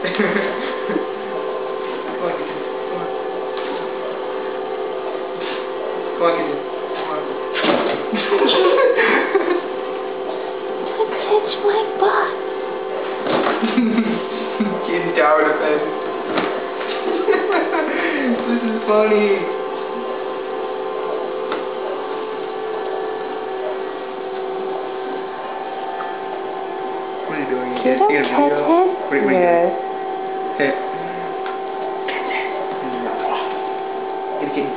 Come my butt. Tower defense. this is funny. What are you doing? Can you take a video? What are you doing? Get it,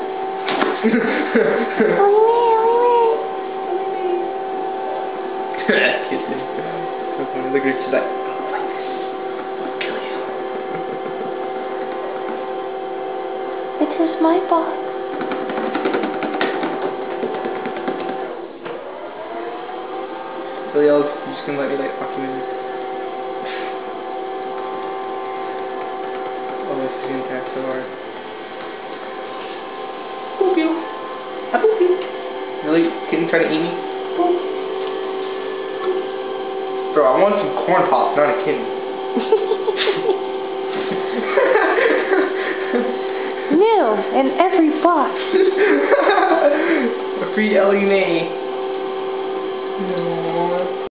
get it. Kissing. So funny. Look at her. She's like, "I'll fight this. I'll kill you." It is my box. So y'all just gonna let me like fucking in Oh, this is gonna attack so hard. Boop you. I boop you. Really? Kitten try to eat me? Boop. Bro, I want some corn pops, not a kitten. New in every box. a free Ellie Mae. Aww.